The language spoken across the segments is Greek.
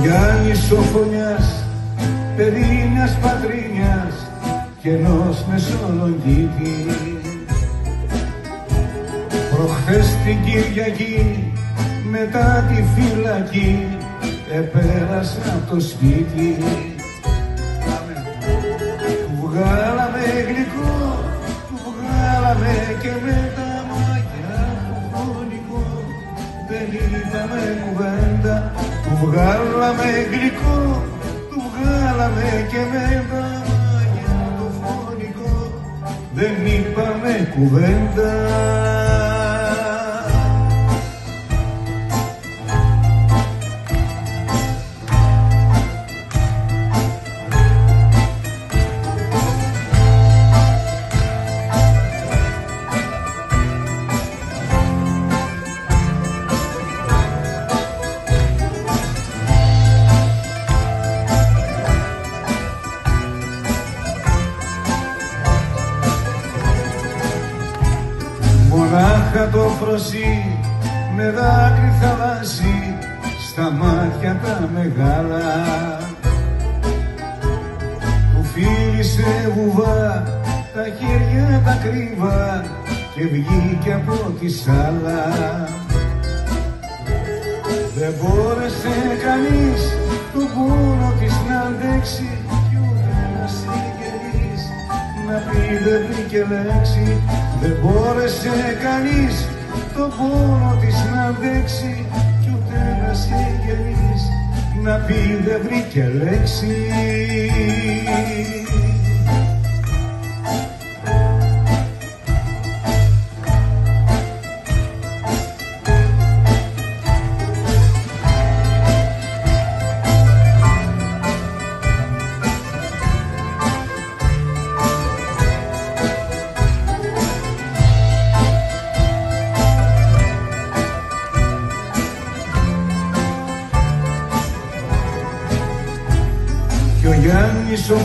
Γιάννης ο Φωνιάς παιδί μιας πατρίνιας και ενός μεσολογγίτη Προχθές την Κυριακή μετά τη φυλακή επέρασα από το σπίτι. Του βγάλαμε γλυκό, του βγάλαμε και με τα μαγιά του φωνικό. Δεν είπαμε κουβέντα του βγάλαμε γλυκό, του βγάλαμε και με τα μαγιά το φωνικό. Δεν είπαμε κουβέντα Μονάχα το φροσί με δάκρυ θα βάζει στα μάτια τα μεγάλα. Του φίλησε βουβά τα χέρια τα κρύβα και βγήκε από τη σάλα. Δεν μπόρεσε κανείς το πόνο της να αντέξει κι ούτε να συγγενείς να πει δεν βρήκε λέξη. Δεν μπόρεσε κανείς το πόνο της να αντέξει κι ούτε να συγγενείς να πει δεν βρήκε λέξη ο Γιάννης ο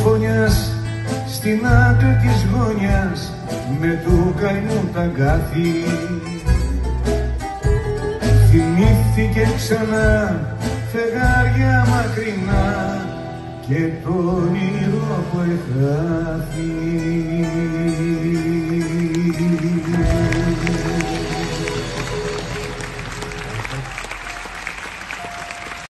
στην άκρη της γωνιάς με του καημού τα κάθι θυμήθηκε ξανά φεγάρια μακρινά και το όνειρο που εχάθη